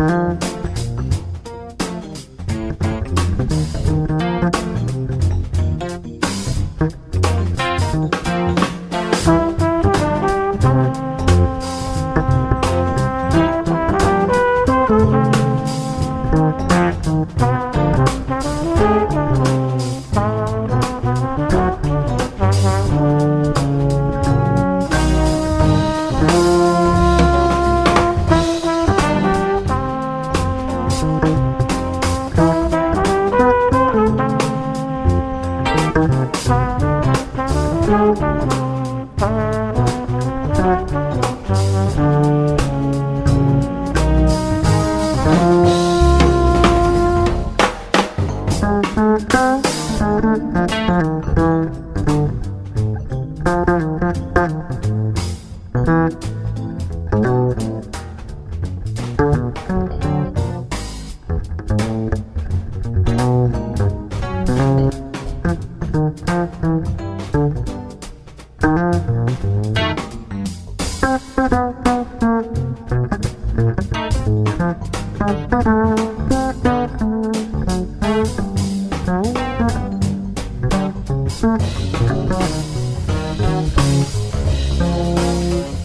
Música Thank thank you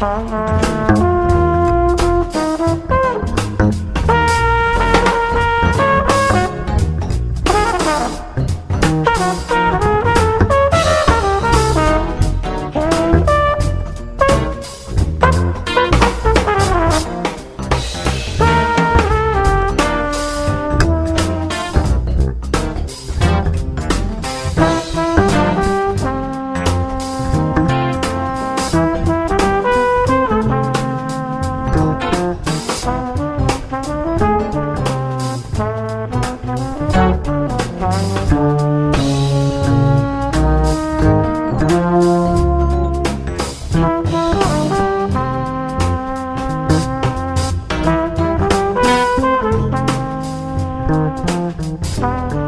Bye. Música